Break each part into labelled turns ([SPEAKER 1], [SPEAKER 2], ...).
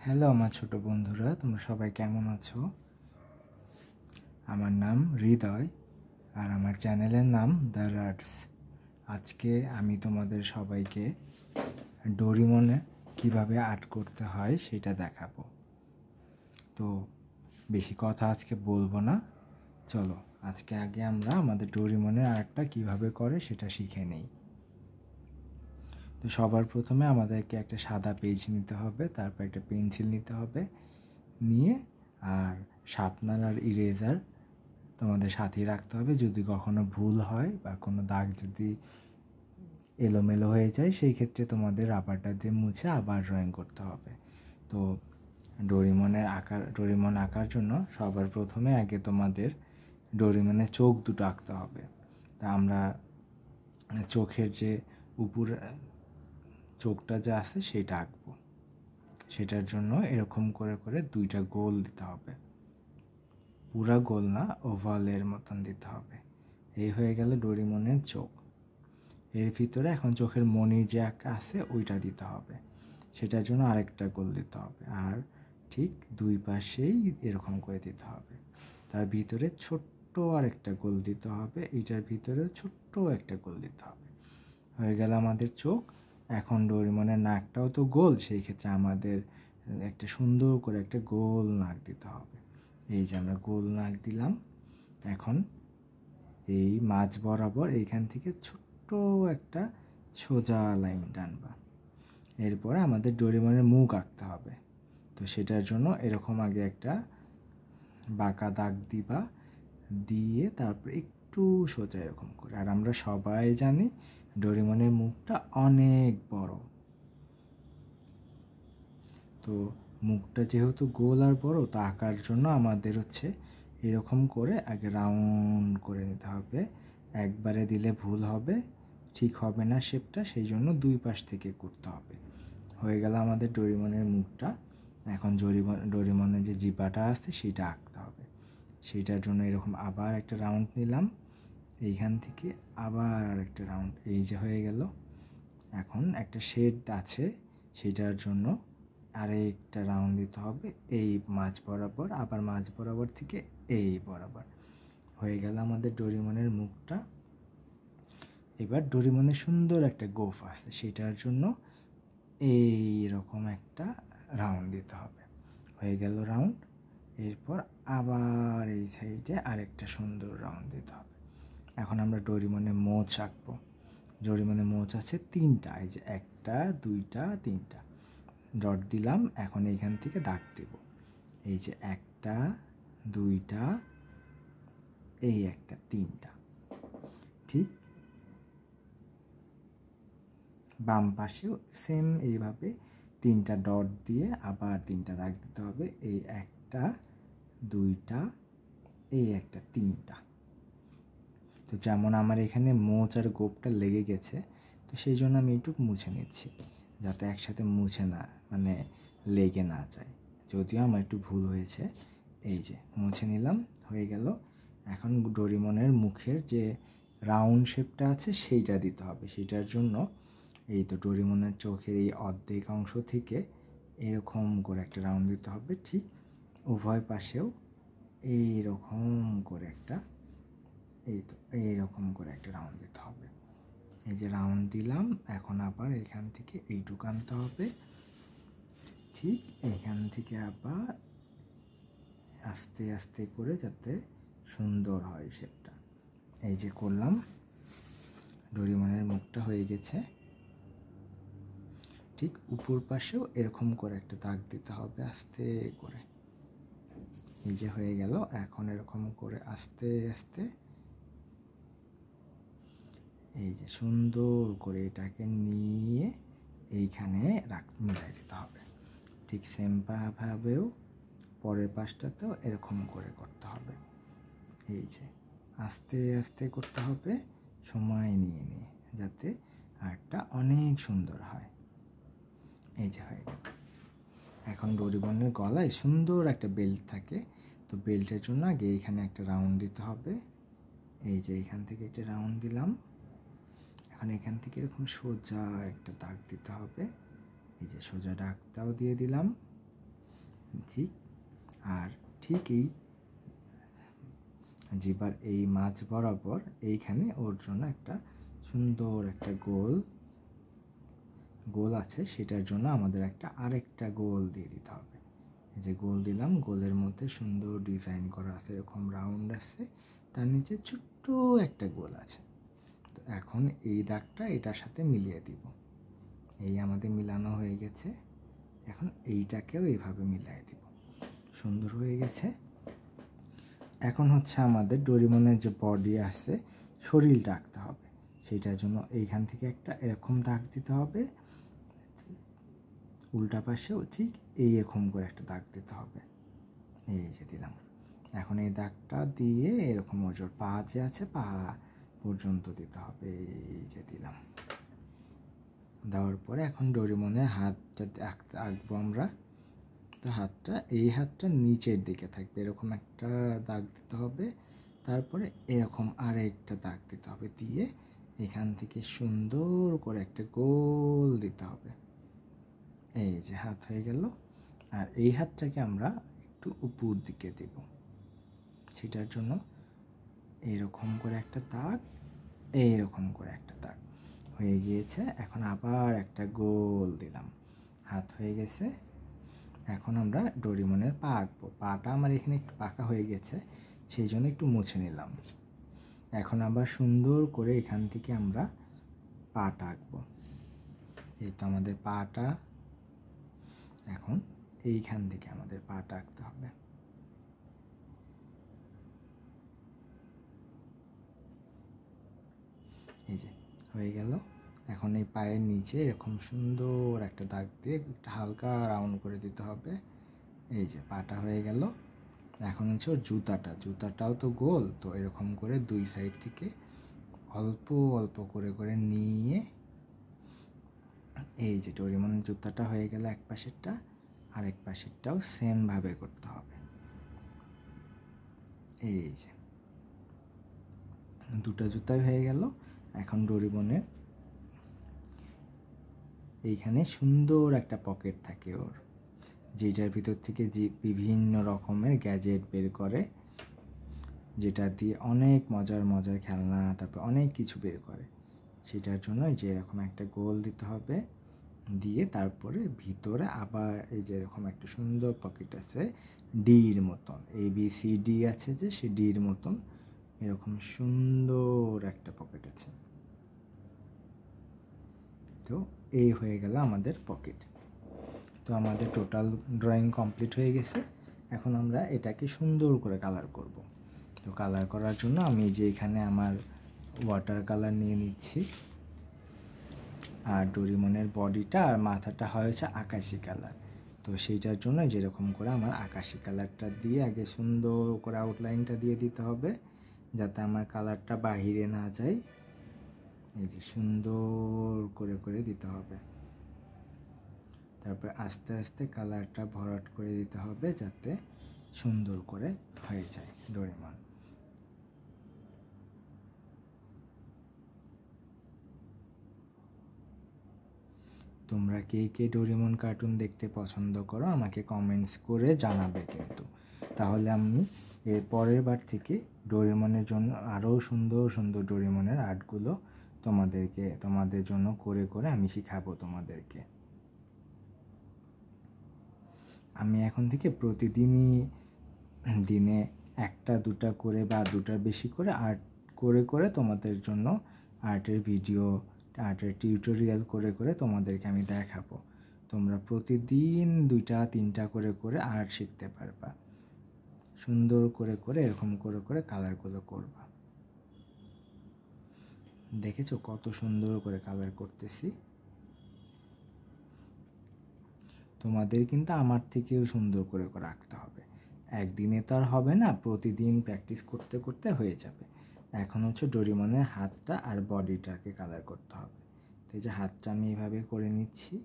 [SPEAKER 1] Hello আমার ছোট বন্ধুরা, তোমরা সবাই কেমন আছো? আমার নাম হৃদয় আর আমার চ্যানেলের নাম দ্য রাটস আজকে আমি তোমাদের সবাইকে ডোরিমনে কীভাবে আর্ট করতে হয় সেটা দেখাবো। তো বেশি কথা আজকে বলব না। চলো, আজকে আগে আমরা আমাদের ডোরিমনের আর্টটা কীভাবে করে সেটা শিখে নেই। তো সবার প্রথমে আমাদেরকে একটা সাদা পেজ নিতে হবে, তারপর একটা পেন্সিল নিতে হবে, নিয়ে আর শার্পনার আর ইরেজার তোমাদের সাথেই রাখতে হবে। যদি কখনো ভুল হয় বা কোনো দাগ যদি এলোমেলো হয়ে যায়, সেই ক্ষেত্রে তোমাদের রাবারটা দিয়ে মুছে আবার ড্রয়িং করতে হবে। তো ডোরিমনের আকার, ডোরিমন আঁকার জন্য সবার প্রথমে আগে তোমাদের ডোরিমনের চোখ দুটো আঁকতে হবে। তা আমরা চোখের যে উপর চোখটা যে আছে সেটা আঁকবো। সেটার জন্য এরকম করে করে দুইটা গোল দিতে হবে। পুরা গোল না ওভালের মতন দিতে হবে। এই হয়ে গেল ডোরিমনের চোখ। এর ভিতরে এখন চোখের মনি যে আঁকা আছে ওইটা দিতে হবে। সেটার জন্য আরেকটা গোল দিতে হবে। আর ঠিক দুই পাশেই এরকম করে দিতে হবে। তার ভিতরে ছোট্ট আরেকটা গোল দিতে হবে। এইটার ভিতরে ছোট্ট একটা গোল দিতে হবে। হয়ে গেল আমাদের চোখ। এখন ডোরিমনের নাকটাও তো গোল, সেই ক্ষেত্রে আমাদের একটা সুন্দর করে একটা গোল নাক দিতে হবে। এই যে আমরা গোল নাক দিলাম, এখন এই মাছ বরাবর এইখান থেকে ছোট্ট একটা সোজা লাইন টানবা। এরপরে আমাদের ডোরিমনের মুখ আঁকতে হবে। তো সেটার জন্য এরকম আগে একটা বাঁকা দাগ দিবা, দিয়ে তারপর একটু সোজা এরকম করে। আর আমরা সবাই জানি ডোরিমনের মুখটা অনেক বড়। তো মুখটা যেহেতু গোল আর বড়, তা আঁকার জন্য আমাদের হচ্ছে এরকম করে আগে রাউন্ড করে নিতে হবে। একবারে দিলে ভুল হবে, ঠিক হবে না শেপটা, সেই জন্য দুই পাশ থেকে করতে হবে। হয়ে গেল আমাদের ডোরিমনের মুখটা। এখন জরিমন ডোরিমনের যে জিপাটা আছে, সেটা আঁকতে হবে। সেইটার জন্য এরকম আবার একটা রাউন্ড নিলাম। এইখান থেকে আবার আরেকটা রাউন্ড এই যে হয়ে গেল। এখন একটা শেড আছে, সেটার জন্য আরেকটা রাউন্ড দিতে হবে, এই মাছ বরাবর, আবার মাছ বরাবর থেকে এই বরাবর। হয়ে গেল আমাদের ডোরিমনের মুখটা। এবার ডোরিমনের সুন্দর একটা গোফ আছে, সেটার জন্য এই রকম একটা রাউন্ড দিতে হবে। হয়ে গেল রাউন্ড এরপর আবার এই সাইডে আরেকটা সুন্দর রাউন্ড দিতে হবে। এখন আমরা ডোরিমনে মোচ আঁকবো। ডোরিমনে মোচ আছে তিনটা, এই যে একটা, দুইটা, তিনটা। ডট দিলাম, এখন এইখান থেকে দাগ দেব। এই যে একটা, দুইটা, এই একটা, তিনটা। ঠিক? বাম পাশেও সেম এইভাবে তিনটা ডট দিয়ে আবার তিনটা দাগ দিতে হবে। এই একটা, দুইটা, এই একটা, তিনটা। তো যেমন আমার এখানে মোচ আর গোপটা লেগে গেছে, তো সেই জন্য আমি এইটুকু মুছে নিচ্ছি, যাতে একসাথে মুছে না মানে লেগে না যায়। যদিও আমার একটু ভুল হয়েছে, এই যে মুছে নিলাম, হয়ে গেল। এখন ডোরিমনের মুখের যে রাউন্ড শেপটা আছে, সেইটা দিতে হবে। সেটার জন্য এই তো ডোরিমনের চোখের এই অর্ধেক অংশ থেকে এরকম করে একটা রাউন্ড দিতে হবে, ঠিক উভয় পাশেও এইরকম করে একটা এই তো, এইরকম করে একটা রাউন্ড দিতে হবে। এই যে রাউন্ড দিলাম, এখন আবার এখান থেকে এইটুকু আনতে হবে। ঠিক এইখান থেকে আবার আস্তে আস্তে করে যাতে সুন্দর হয় শেপটা এই যে করলাম, ডোরিমনের মুখটা হয়ে গেছে। ঠিক উপর পাশেও এরকম করে একটা দাগ দিতে হবে, আস্তে করে। এই যে হয়ে গেল, এখন এরকম করে আস্তে আস্তে এই যে সুন্দর করে এটাকে নিয়ে এইখানে রাখ, মিলাই দিতে হবে। ঠিক সেম ভাবেও পরের পাশটাতেও এরকম করে করতে হবে। এই যে আস্তে আস্তে করতে হবে, সময় নিয়ে নিয়ে, যাতে আর্টটা অনেক সুন্দর হয়। এই যে হয়ে গেল। এখন ডোরিবনের গলায় সুন্দর একটা বেল্ট থাকে। তো বেল্টের জন্য আগে এইখানে একটা রাউন্ড দিতে হবে। এই যে এখান থেকে একটা রাউন্ড দিলাম। এখন এখান থেকে এরকম সোজা একটা দাগ দিতে হবে। এই যে সোজা দাগটাও দিয়ে দিলাম। ঠিক। আর ঠিক এই জিবার এই মাছ বরাবর এইখানে ওর জন্য একটা সুন্দর একটা গোল গোল আছে, সেটার জন্য আমাদের একটা আরেকটা গোল দিয়ে দিতে হবে। যে গোল দিলাম, গোলের মধ্যে সুন্দর ডিজাইন করা আছে, এরকম রাউন্ড আছে, তার নিচে ছোট্ট একটা গোল আছে। এখন এই দাগটা এটার সাথে মিলিয়ে দিব। এই আমাদের মিলানো হয়ে গেছে। এখন এইটাকেও এইভাবে মিলাই দিব। সুন্দর হয়ে গেছে। এখন হচ্ছে আমাদের ডোরিমনের যে বডি আছে শরীরটা আঁকতে হবে। সেইটার জন্য এইখান থেকে একটা এরকম দাগ দিতে হবে। উল্টা পাশেও ঠিক এই এরকম করে একটা দাগ দিতে হবে। এই যে দিলাম। এখন এই দাগটা দিয়ে এরকম ওজোর পা যে আছে, পা পর্যন্ত দিতে হবে, এই যে দিলাম। দেওয়ার পরে এখন ডোরিমনের হাতটা আঁকবো আমরা। তো হাতটা, এই হাতটা নিচের দিকে থাকবে, এরকম একটা দাগ দিতে হবে। তারপরে এরকম আরেকটা দাগ দিতে হবে দিয়ে এখান থেকে সুন্দর করে একটা গোল দিতে হবে। এই যে হাত হয়ে গেল। আর এই হাতটাকে আমরা একটু উপর দিকে দেব। সেটার জন্য এইরকম করে একটা দাগ এইরকম করে একটা তাক। হয়ে গিয়েছে, এখন আবার একটা গোল দিলাম। হাত হয়ে গেছে। এখন আমরা ডোরিমনের পা আঁকবো। পাটা আমার এখানে একটু পাকা হয়ে গেছে, সেই জন্য একটু মুছে নিলাম। এখন আবার সুন্দর করে এখান থেকে আমরা পাটা আঁকবো। এই তো আমাদের পাটা। এখন এইখান থেকে আমাদের পাটা আঁকতে হবে। এই যে, হয়ে গেল। এখন এই পায়ের নিচে এরকম সুন্দর একটা দাগ দিয়ে একটা হালকা রাউন্ড করে দিতে হবে। এই যে, পাটা হয়ে গেল। এখন হচ্ছে ওর জুতাটা। জুতাটাও তো গোল, তো এরকম করে দুই সাইড থেকে অল্প অল্প করে করে নিয়ে এই যে, ডোরিমনের জুতাটা হয়ে গেল এক পাশেরটা। আর এক পাশেরটাও সেমভাবে করতে হবে। এই যে, দুটো জুতাই হয়ে গেল। এখন ডোরিমনের এইখানে সুন্দর একটা পকেট থাকে ওর, যেটার ভিতর থেকে যে বিভিন্ন রকমের গ্যাজেট বের করে, যেটা দিয়ে অনেক মজার মজার খেলনা, তারপর অনেক কিছু বের করে। সেটার জন্য যে এরকম একটা গোল দিতে হবে, দিয়ে তারপরে ভিতরে আবার এই যে এরকম একটা সুন্দর পকেট আছে, ডির মতন এ বি সি ডি আছে যে, সে ডির মতন এরকম সুন্দর একটা পকেট আছে। তো এই হয়ে গেল আমাদের পকেট। তো আমাদের টোটাল ড্রয়িং কমপ্লিট হয়ে গেছে। এখন আমরা এটাকে সুন্দর করে কালার করব। তো কালার করার জন্য আমি যে এখানে আমার ওয়াটার কালার নিয়ে নিচ্ছি। আর ডোরিমনের বডিটা আর মাথাটা হয়েছে আকাশি কালার তো সেইটার জন্য যেরকম করে আমার আকাশি কালারটা দিয়ে আগে সুন্দর করে আউটলাইনটা দিয়ে দিতে হবে। যাতে আমার কালারটা বাহিরে না যায়। এই যে সুন্দর করে করে দিতে হবে। তারপর আস্তে আস্তে কালারটা ভরাট করে দিতে হবে যাতে সুন্দর করে হয়ে যায় ডোরেমন। তোমরা কে কে ডোরেমন কার্টুন দেখতে পছন্দ করো আমাকে কমেন্টস করে জানাবে কিন্তু। তাহলে আমি এর পরের বার থেকে ডোরেমনের জন্য আরও সুন্দর সুন্দর ডোরেমনের আর্টগুলো তোমাদেরকে, তোমাদের জন্য করে করে আমি শিখাবো তোমাদেরকে। আমি এখন থেকে প্রতিদিনই দিনে একটা, দুটা করে বা দুটার বেশি করে আর্ট করে করে তোমাদের জন্য আর্টের ভিডিও, আর্টের টিউটোরিয়াল করে করে তোমাদেরকে আমি দেখাবো। তোমরা প্রতিদিন দুইটা, তিনটা করে করে আর্ট শিখতে পারবা। সুন্দর করে করে এরকম করে করে কালারগুলো করবা। দেখেছ কত সুন্দর করে কালার করতেছি? তোমাদের কিন্তু আমার থেকেও সুন্দর করে রাখতে হবে। একদিনে তো আর হবে না, প্রতিদিন প্র্যাকটিস করতে করতে হয়ে যাবে। এখন হচ্ছে ডোরিমনের হাতটা আর বডিটাকে কালার করতে হবে। তো এই যে হাতটা আমি এইভাবে করে নিচ্ছি।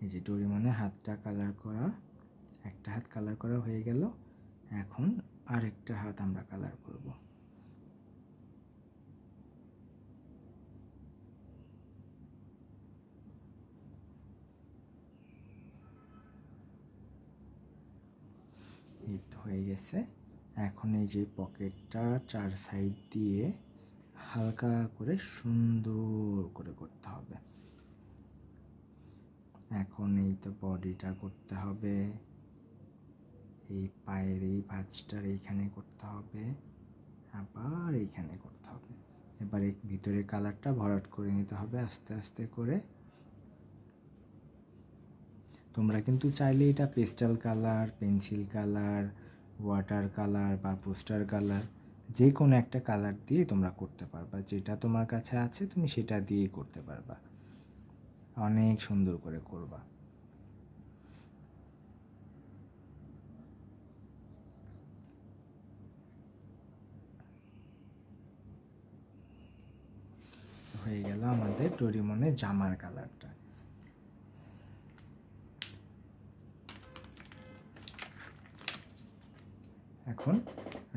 [SPEAKER 1] এই যে ডোরিমনের হাতটা কালার করা। একটা হাত কালার করা হয়ে গেল, এখন আরেকটা হাত আমরা কালার করব। এই তো হয়ে গেছে। এখন এই যে পকেটটা চার সাইড দিয়ে হালকা করে সুন্দর করে করতে হবে। এখন এই তো বডিটা করতে হবে। এই পায়ের এই ভাঁজটার এইখানে করতে হবে, আবার এইখানে করতে হবে। এবার এই ভিতরে কালারটা ভরাট করে নিতে হবে আস্তে আস্তে করে। তোমরা কিন্তু চাইলে এটা pastel colour, pencil colour, water colour বা পোস্টার কালার যে কোনো একটা কালার দিয়ে তোমরা করতে পারবা। যেটা তোমার কাছে আছে, তুমি সেটা দিয়েই করতে পারবা। অনেক সুন্দর করে করবা। হয়ে গেল আমাদের ডোরিমনের জামার কালারটা। এখন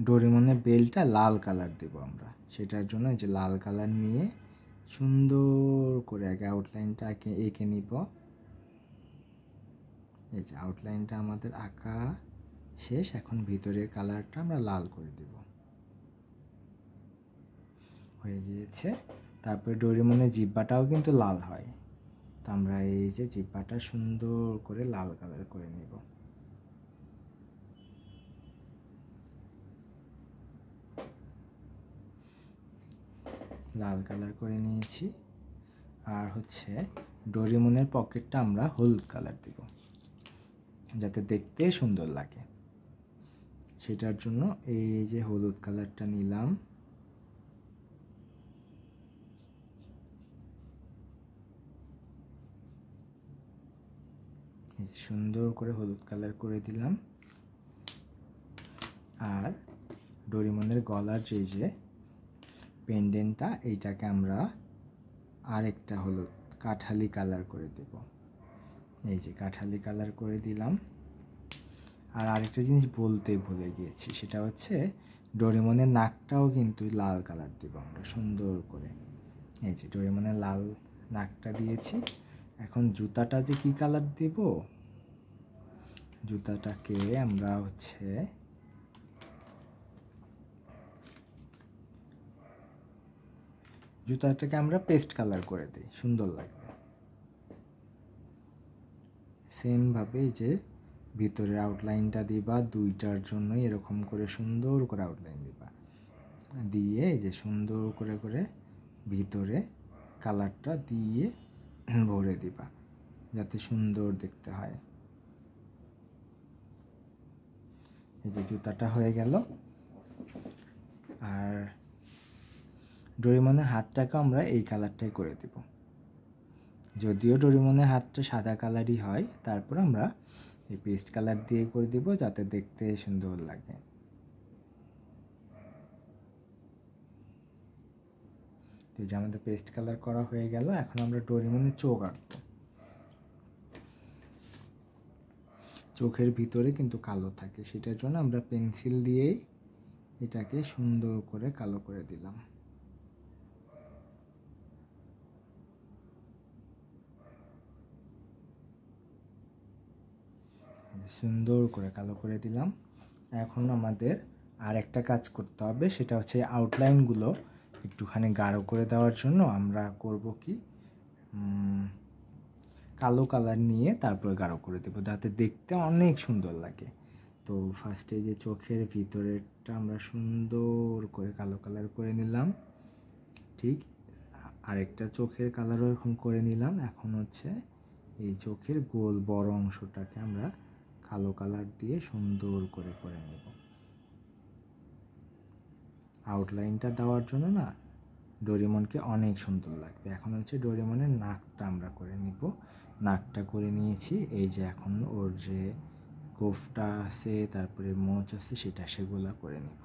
[SPEAKER 1] ডোরিমনের বেলটা লাল কালার দেব আমরা। সেটার জন্য যে লাল কালার নিয়ে সুন্দর করে আগে আউটলাইনটা এঁকে এঁকে নিব। এই যে আউটলাইনটা আমাদের আঁকা শেষ, এখন ভিতরের কালারটা আমরা লাল করে দেব। হয়ে গিয়েছে তারপরে ডোরিমনের জিব্বাটাও কিন্তু লাল হয়। তো আমরা এই যে জিব্বাটা সুন্দর করে লাল কালার করে নেব। লাল কালার করে নিয়েছি। আর হচ্ছে ডোরিমনের পকেটটা আমরা হলুদ কালার দেব। যাতে দেখতে সুন্দর লাগে। সেটার জন্য এই যে হলুদ কালারটা নিলাম। সুন্দর করে হলুদ কালার করে দিলাম। আর ডোরিমনের গলার যে যে পেন্ডেন্টটা এইটাকে আমরা আরেকটা হলুদ কাঠালি কালার করে দেব। এই যে কাঠালি কালার করে দিলাম। আর আরেকটা জিনিস বলতে ভুলে গিয়েছি, সেটা হচ্ছে ডোরিমনের নাকটাও কিন্তু লাল কালার দেবো আমরা, সুন্দর করে। এই যে ডোরিমনের লাল নাকটা দিয়েছি। এখন জুতাটা যে কি কালার দেব? জুতাটাকে আমরা হচ্ছে জুতাটাকে আমরা পেস্ট কালার করে দিই, সুন্দর লাগবে। সেমভাবে যে ভিতরের আউটলাইনটা দিবা, দুইটার জন্যই এরকম করে সুন্দর করে আউটলাইন দিবা। দিয়ে এই যে সুন্দর করে করে ভিতরে কালারটা দিয়ে ভরে দিবা যাতে সুন্দর দেখতে হয়। এই যে জুতাটা হয়ে গেল। আর ডোরিমনের হাতটাকে আমরা এই কালারটাই করে দেব। যদিও ডোরিমনের হাতটা সাদা কালারই হয়, তারপর আমরা এই পেস্ট কালার দিয়ে করে দিব, যাতে দেখতে সুন্দর লাগে। যে আমাদের পেস্ট কালার করা হয়ে গেল, এখন আমরা ডোরিমনের চোখ আঁকবো। চোখের ভিতরে কিন্তু কালো থাকে, সেটার জন্য আমরা পেন্সিল দিয়েই এটাকে সুন্দর করে কালো করে দিলাম। সুন্দর করে কালো করে দিলাম। এখন আমাদের আর একটা কাজ করতে হবে, সেটা হচ্ছে আউটলাইনগুলো একটুখানি গাঢ় করে দেওয়ার জন্য আমরা করব কি? কালো কালার নিয়ে তারপরে গাঢ় করে দেবো, যাতে দেখতে অনেক সুন্দর লাগে। তো ফার্স্টে যে চোখের ভিতরেরটা আমরা সুন্দর করে কালো কালার করে নিলাম। ঠিক, আরেকটা চোখের কালারও এরকম করে নিলাম। এখন হচ্ছে এই চোখের গোল বড় অংশটাকে আমরা কালো কালার দিয়ে সুন্দর করে করে নেব। আউটলাইনটা দেওয়ার জন্য না ডোরিমনকে অনেক সুন্দর লাগবে। এখন হচ্ছে ডোরিমনের নাকটা আমরা করে নিব। নাকটা করে নিয়েছি। এই যে এখন ওর যে গোফটা আছে, তারপরে মোচ আছে, সেটা সেগুলা করে নিব।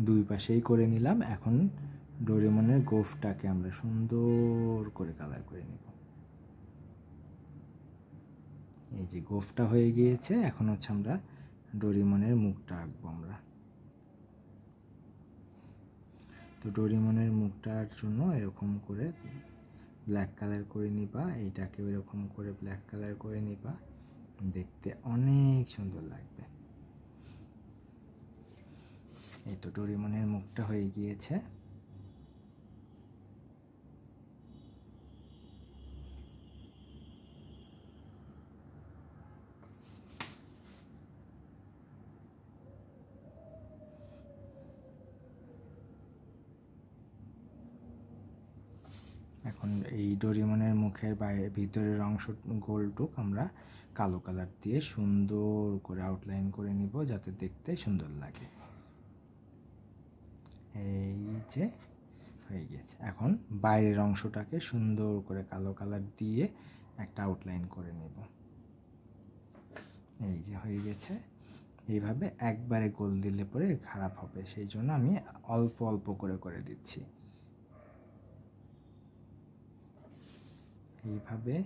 [SPEAKER 1] দুই পাশেই করে নিলাম। এখন ডোরেমনের গোফটাকে আমরা সুন্দর করে কালার করে নেব। এই যে গোফটা হয়ে গিয়েছে, এখন হচ্ছে আমরা ডোরিমনের মুখটা আঁকবো আমরা। তো ডোরিমনের মুখটার জন্য এরকম করে ব্ল্যাক কালার করে নিবা, এইটাকে এরকম করে ব্ল্যাক কালার করে নিবা, দেখতে অনেক সুন্দর লাগবে। এই তো ডোরিমনের মুখটা হয়ে গিয়েছে এখন এই ডোরিমনের মুখের বাইরে, ভিতরের অংশ গোলটুক আমরা কালো কালার দিয়ে সুন্দর করে আউটলাইন করে নিব যাতে দেখতে সুন্দর লাগে। এই যে হয়ে গেছে। এখন বাইরের অংশটাকে সুন্দর করে কালো কালার দিয়ে একটা আউটলাইন করে নেব। এই যে হয়ে গেছে। এইভাবে একবারে গোল দিলে পরে খারাপ হবে, সেই জন্য আমি অল্প অল্প করে করে দিচ্ছি। এইভাবে।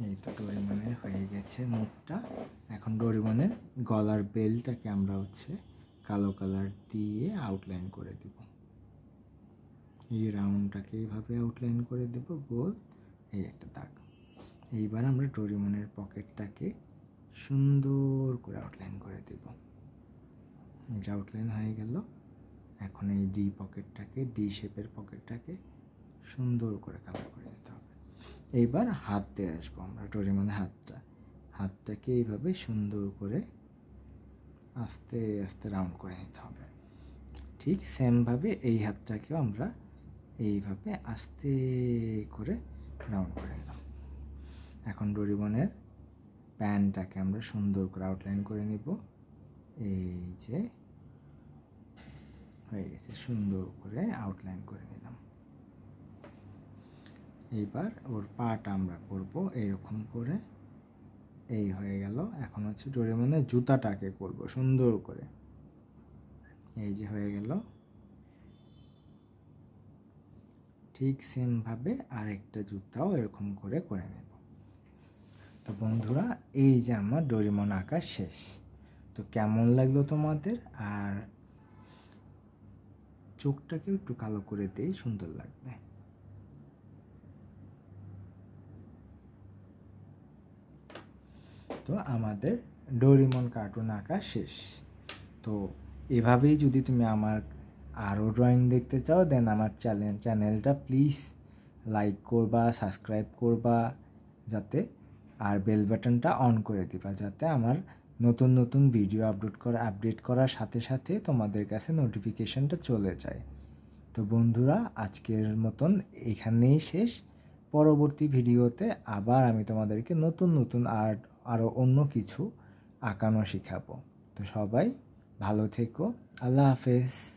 [SPEAKER 1] এই তো ডোরিমনের হয়ে গেছে মুখটা। এখন ডোরিমনের গলার বেলটাকে আমরা হচ্ছে কালো কালার দিয়ে আউটলাইন করে দিব। এই রাউন্ডটাকে এইভাবে আউটলাইন করে দেব গোল। এই একটা দাগ। এইবার আমরা ডোরিমনের পকেটটাকে সুন্দর করে আউটলাইন করে দেব। এই যে আউটলাইন হয়ে গেল। এখন এই ডি পকেটটাকে ডি শেপের পকেটটাকে সুন্দর করে কালার করে নিতে হবে। এইবার হাত দিয়ে আসব আমরা ডোরিমনে হাতটা। হাতটাকে এইভাবে সুন্দর করে আস্তে আস্তে রাউন্ড করে নিতে হবে। ঠিক সেমভাবে এই হাতটাকেও আমরা এইভাবে আস্তে করে রাউন্ড করে নিলাম। এখন ডোরিবনের প্যানটাকে আমরা সুন্দর করে আউটলাইন করে নিব। এই যে হয়ে গেছে। সুন্দর করে আউটলাইন করে নিলাম। এইবার ওর পাটা আমরা করব এইরকম করে। এই হয়ে গেল। এখন হচ্ছে ডোরেমনের জুতাটাকে করব সুন্দর করে। এই যে হয়ে গেল। ঠিক সেমভাবে আরেকটা জুতাও এরকম করে করে নেব। তো বন্ধুরা, এই যে আমার ডোরিমন আঁকা শেষ। তো কেমন লাগল তোমাদের? আর চোখটাকেও একটু কালো করে দিই সুন্দর লাগবে। তো আমাদের ডোরিমন কার্টুন আঁকা শেষ। তো এভাবেই যদি তুমি আমার আরও ড্রয়িং দেখতে চাও দেন আমার চ্যানেল চ্যানেলটা প্লিজ লাইক করবা সাবস্ক্রাইব করবা, যাতে আর বেল বাটনটা অন করে দিবা, যাতে আমার নতুন নতুন ভিডিও আপলোড করা আপডেট করার সাথে সাথে তোমাদের কাছে নোটিফিকেশনটা চলে যায়। তো বন্ধুরা, আজকের মতন এখানেই শেষ। পরবর্তী ভিডিওতে আবার আমি তোমাদেরকে নতুন নতুন আর্ট আরও অন্য কিছু আঁকানো শেখাবো। তো সবাই ভালো থেকো। আল্লাহ হাফেজ।